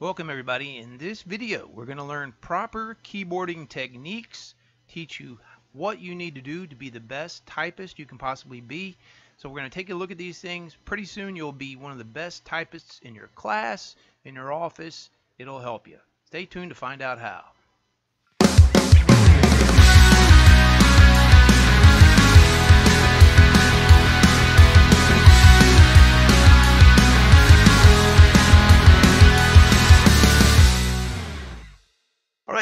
Welcome everybody. In this video we're going to learn proper keyboarding techniques, teach you what you need to do to be the best typist you can possibly be. So we're going to take a look at these things. Pretty soon you'll be one of the best typists in your class, in your office. It'll help you. Stay tuned to find out how.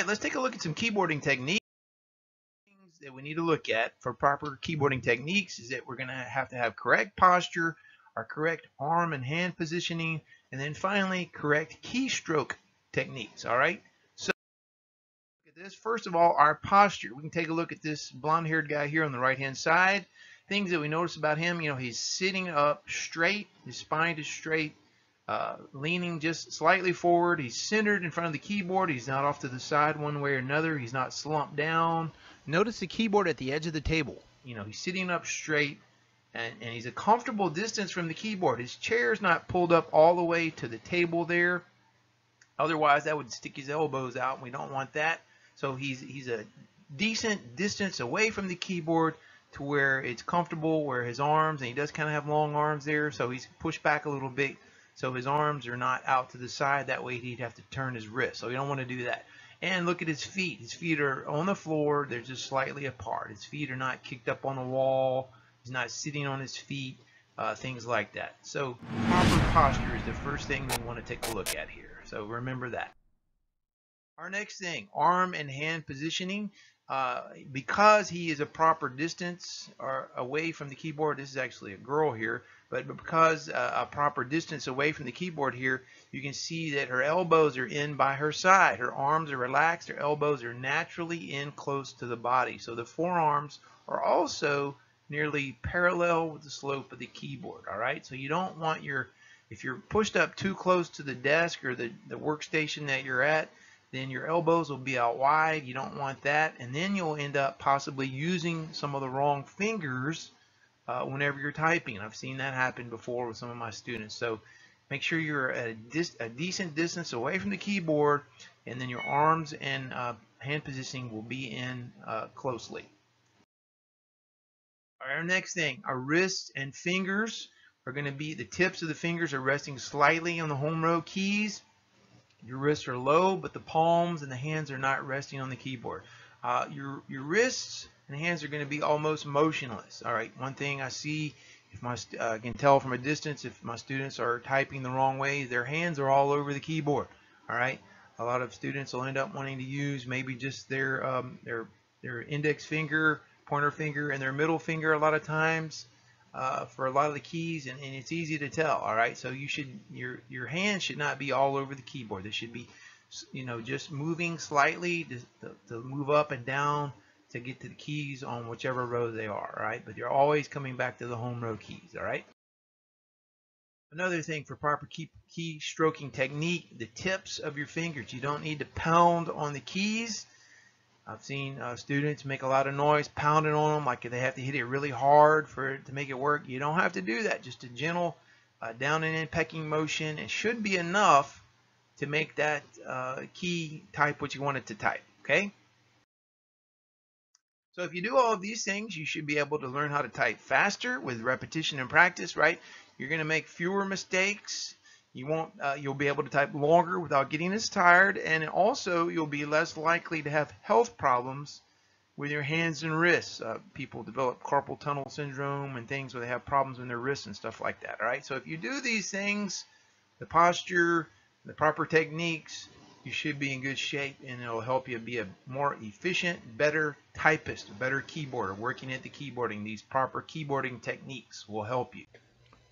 Let's take a look at some keyboarding techniques that we need to look at for proper keyboarding techniques is that we're going to have to have correct posture, our correct arm and hand positioning, and then finally correct keystroke techniques. All right. So look at this. First of all, our posture. We can take a look at this blonde-haired guy here on the right-hand side. Things that we notice about him, you know, he's sitting up straight. His spine is straight. Uh, leaning just slightly forward. He's centered in front of the keyboard. He's not off to the side one way or another. He's not slumped down. Notice the keyboard at the edge of the table. You know, he's sitting up straight and, and he's a comfortable distance from the keyboard. His chair is not pulled up all the way to the table there. Otherwise, that would stick his elbows out. We don't want that. So he's, he's a decent distance away from the keyboard to where it's comfortable, where his arms, and he does kind of have long arms there, so he's pushed back a little bit so his arms are not out to the side. That way he'd have to turn his wrist. So you don't want to do that. And look at his feet. His feet are on the floor. They're just slightly apart. His feet are not kicked up on the wall. He's not sitting on his feet. Uh, things like that. So proper posture is the first thing we want to take a look at here. So remember that. Our next thing, arm and hand positioning. Uh, because he is a proper distance or away from the keyboard, this is actually a girl here, but because uh, a proper distance away from the keyboard here, you can see that her elbows are in by her side. Her arms are relaxed, her elbows are naturally in close to the body. So the forearms are also nearly parallel with the slope of the keyboard, all right? So you don't want your, if you're pushed up too close to the desk or the, the workstation that you're at, then your elbows will be out wide. You don't want that. And then you'll end up possibly using some of the wrong fingers uh, whenever you're typing. I've seen that happen before with some of my students. So make sure you're at a, a decent distance away from the keyboard and then your arms and uh, hand positioning will be in uh, closely. our next thing, our wrists and fingers are going to be, the tips of the fingers are resting slightly on the home row keys your wrists are low, but the palms and the hands are not resting on the keyboard. Uh, your, your wrists and hands are going to be almost motionless. All right, one thing I see, if my uh, can tell from a distance, if my students are typing the wrong way, their hands are all over the keyboard. All right, a lot of students will end up wanting to use maybe just their um, their their index finger, pointer finger, and their middle finger a lot of times uh, for a lot of the keys and, and, it's easy to tell all right? So you should your your hand should not be all over the keyboard. This should be you know just moving slightly to, to, to, move up and down to get to the keys on whichever row they are all right? But you're always coming back to the home row keys all right? Another thing for proper key, key stroking technique the tips of your fingers. You don't need to pound on the keys I've seen uh, students make a lot of noise pounding on them like they have to hit it really hard for it to make it work. You don't have to do that. Just a gentle uh, down and in pecking motion. It should be enough to make that uh, key type what you want it to type. Okay. So if you do all of these things, you should be able to learn how to type faster with repetition and practice, right? You're going to make fewer mistakes you won't, uh, you'll be able to type longer without getting as tired, and also you'll be less likely to have health problems with your hands and wrists. Uh, people develop carpal tunnel syndrome and things where they have problems in their wrists and stuff like that. All right, so if you do these things, the posture, the proper techniques, you should be in good shape, and it'll help you be a more efficient, better typist, a better keyboarder. Working at the keyboarding, these proper keyboarding techniques will help you.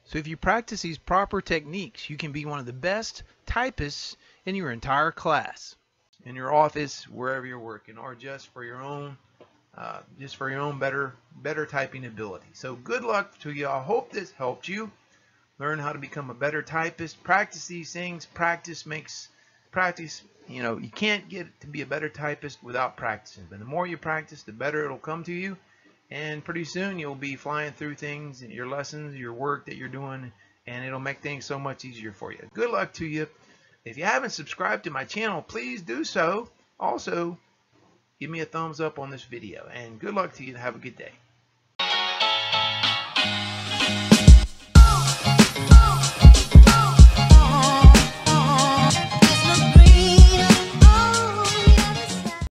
So if you practice these proper techniques, you can be one of the best typists in your entire class, in your office, wherever you're working, or just for your own, uh, just for your own better, better typing ability. So good luck to you. I hope this helped you learn how to become a better typist. Practice these things. Practice makes practice. You know, you can't get to be a better typist without practicing. But the more you practice, the better it'll come to you and pretty soon you'll be flying through things your lessons your work that you're doing and it'll make things so much easier for you good luck to you If you haven't subscribed to my channel, please do so. Also, give me a thumbs up on this video. And good luck to you have a good day.